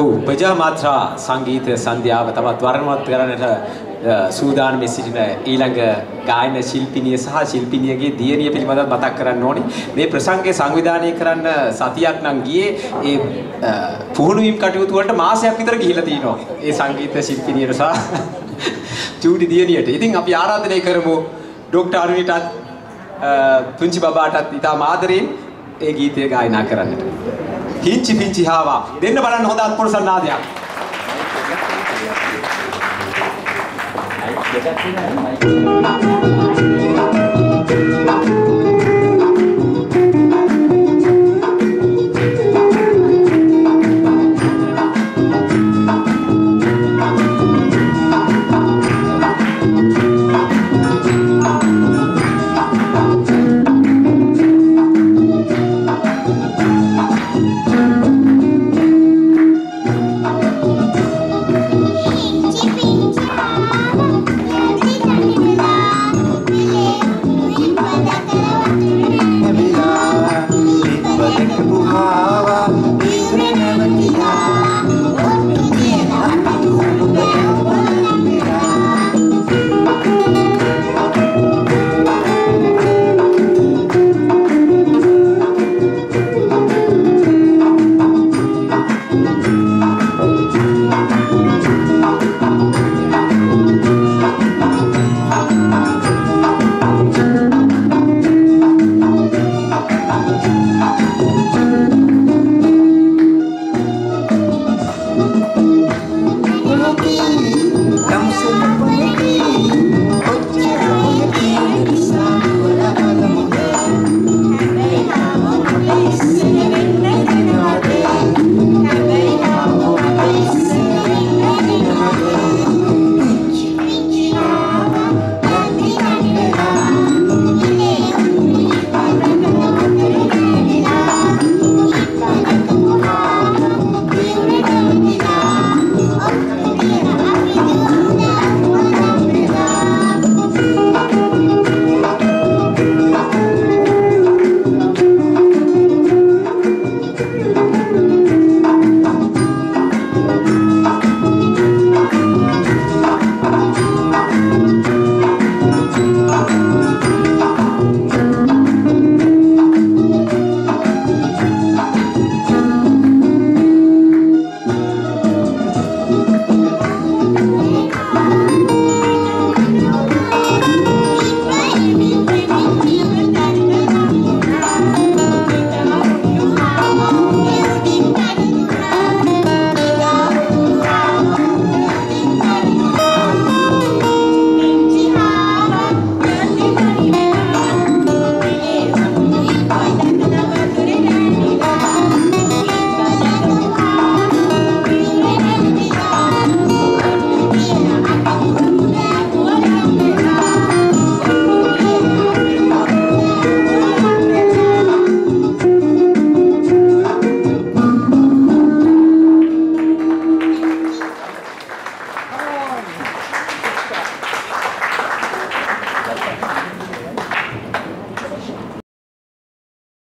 ඔව් ප්‍රජා මාත්‍රා සංගීත සන්ධ්‍යාව තවත් වර්ණවත් කරන්නට සූදානම සිටින ඊළඟ ගායන ශිල්පිනිය සහ ශිල්පිනියගේ දියණිය පිළිබඳව මතක් කරන්න ඕනේ. මේ ප්‍රසංගය සංවිධානය කරන්න සතියක් නම් ගියේ ඒ පුහුණු වීම කටයුතු වලට මාසයක් විතර ගිහිලා තිනවා. ඒ සංගීත ශිල්පිනියට සහ චූටි දියණියට. ඉතින් අපි ආරාධනය කරමු ඩොක්ටර් අරුණිටත් පුංචි බබාටත් ඉතාම ආදරෙන් ඒ ගීතය ගායනා කරන්නට. හිංචි පිංචි හාවා දෙන්න බලන්න හොඳ අත්පොරසන් නාදයක්. දෙකක් තියෙනවා